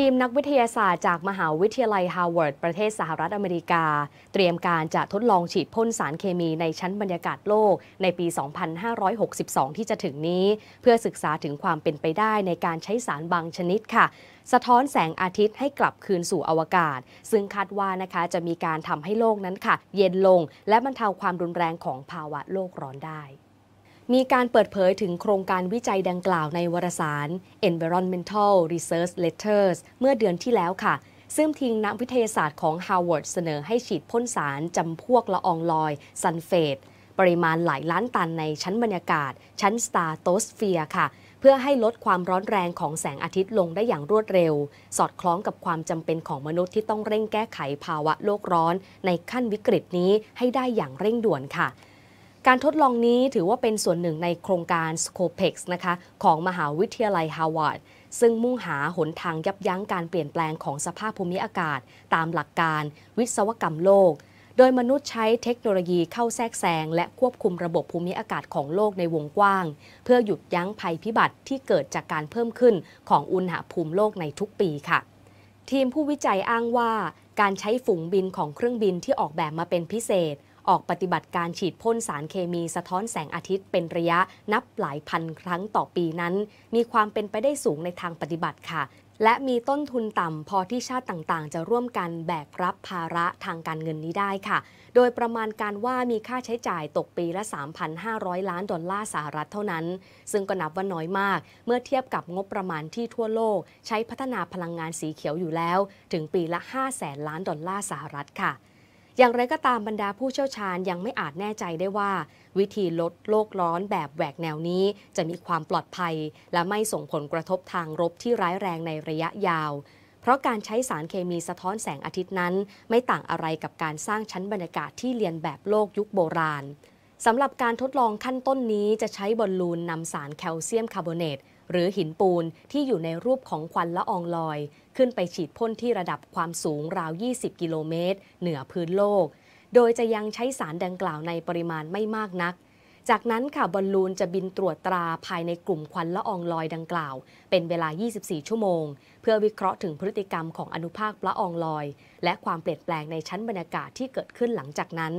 ทีมนักวิทยาศาสตร์จากมหาวิทยาลัยฮาร์วาร์ดประเทศสหรัฐอเมริกา เตรียมการจะทดลองฉีดพ่นสารเคมีในชั้นบรรยากาศโลกในปี 2562 ที่จะถึงนี้ เพื่อศึกษาถึงความเป็นไปได้ในการใช้สารบางชนิดค่ะ สะท้อนแสงอาทิตย์ให้กลับคืนสู่อวกาศ ซึ่งคาดว่านะคะจะมีการทำให้โลกนั้นค่ะ เย็นลง และบรรเทาความรุนแรงของภาวะโลกร้อนได้ มีการเปิดเผยถึงโครงการวิจัยดังกล่าวในวารสาร Environmental Research Letters เมื่อเดือนที่แล้วค่ะ ซึ่งทีมนักวิทยาศาสตร์ของ Harvard เสนอให้ฉีดพ่นสารจำพวกละอองลอยซัลเฟตปริมาณหลายล้านตันในชั้นบรรยากาศ ชั้นสตราโตสเฟียร์ค่ะ เพื่อให้ลดความร้อนแรงของแสงอาทิตย์ลงได้อย่างรวดเร็ว สอดคล้องกับความจำเป็นของมนุษย์ที่ต้องเร่งแก้ไขภาวะโลกร้อน ในขั้นวิกฤตนี้ให้ได้อย่างเร่งด่วนค่ะ การทดลองนี้ถือว่าเป็นส่วนหนึ่งในโครงการ SCoPEx นะคะของมหาวิทยาลัยฮาวาดซึ่งมุ่งหาหนทางยับยั้งการเปลี่ยนแปลงของสภาพภูมิอากาศ ตามหลักการวิศวกรรมโลก โดยมนุษย์ใช้เทคโนโลยีเข้าแทรกแซงและควบคุมระบบภูมิอากาศของโลกในวงกว้าง เพื่อหยุดยั้งภัยพิบัติที่เกิดจากการเพิ่มขึ้นของอุณหภูมิโลกในทุกปีค่ะ ทีมผู้วิจัยอ้างว่า การใช้ฝูงบินของเครื่องบินที่ออกแบบมาเป็นพิเศษ ออกปฏิบัติการฉีดพ่นสารเคมีสะท้อนแสงอาทิตย์เป็นระยะนับหลายพันครั้งต่อปีนั้น มีความเป็นไปได้สูงในทางปฏิบัติค่ะ และมีต้นทุนต่ำพอที่ชาติต่างๆ จะร่วมกันแบกรับภาระทางการเงินนี้ได้ค่ะ โดยประมาณการว่ามีค่าใช้จ่ายตกปีละ 3,500 ล้านดอลลาร์สหรัฐเท่านั้น ซึ่งก็นับว่าน้อยมาก เมื่อเทียบกับงบประมาณที่ทั่วโลก ใช้พัฒนาพลังงานสีเขียวอยู่แล้ว ถึงปีละ5แสนล้านดอลลาร์สหรัฐค่ะ อย่างไรก็ตามบรรดาผู้เชี่ยวชาญยังไม่อาจแน่ใจได้ว่า วิธีลดโลกร้อนแบบแหวกแนวนี้ จะมีความปลอดภัย และไม่ส่งผลกระทบทางรบที่ร้ายแรงในระยะยาว เพราะการใช้สารเคมีสะท้อนแสงอาทิตย์นั้น ไม่ต่างอะไรกับการสร้างชั้นบรรยากาศที่เรียนแบบโลกยุคโบราณ สำหรับการทดลองขั้นต้นนี้จะใช้บอลลูนนำสารแคลเซียมคาร์บอเนตหรือหินปูนที่อยู่ในรูปของควันละอองลอย ขึ้นไปฉีดพ่นที่ระดับความสูงราว 20 กิโลเมตร เหนือพื้นโลก โดยจะยังใช้สารดังกล่าวในปริมาณไม่มากนัก จากนั้นค่ะบอลลูนจะบินตรวจตราภายในกลุ่มควันละอองลอยดังกล่าว เป็นเวลา 24 ชั่วโมง เพื่อวิเคราะห์ถึงพฤติกรรมของอนุภาคละอองลอย และความเปลี่ยนแปลงในชั้นบรรยากาศที่เกิดขึ้นหลังจากนั้น